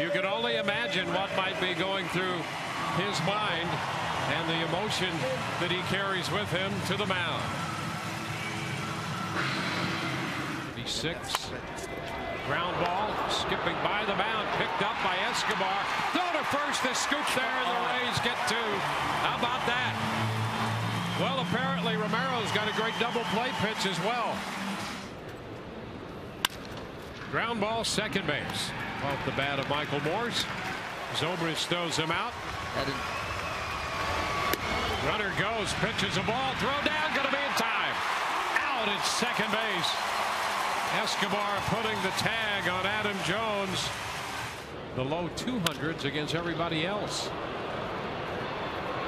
You can only imagine what might be going through his mind and the emotion that he carries with him to the mound. 36. Ground ball skipping by the mound picked up by Escobar. Throw to first the scoop there and the Rays get two. How about that? Well apparently Romero's got a great double play pitch as well. Ground ball second base. Off the bat of Michael Morse. Zobrist throws him out. Runner goes, pitches a ball, throw down, going to be in time. Out at second base. Escobar putting the tag on Adam Jones. The low 200s against everybody else.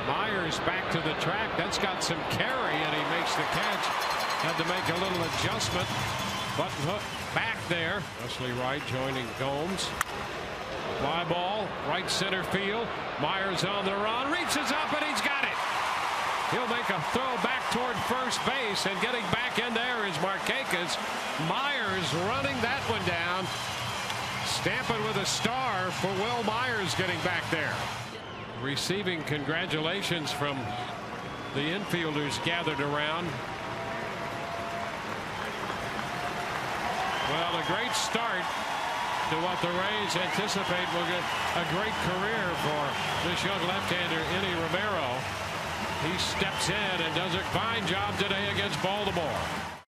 Myers back to the track. That's got some carry, and he makes the catch. Had to make a little adjustment. Button hook back there. Wesley Wright joining Gomes. Fly ball, right center field. Myers on the run, reaches up, and he's got it. He'll make a throw back toward first base, and getting back in there is Marquez. Myers running that one down. Stamping with a star for Wil Myers getting back there. Receiving congratulations from the infielders gathered around. Well, a great start to what the Rays anticipate will get a great career for this young left-hander, Enny Romero. He steps in and does a fine job today against Baltimore.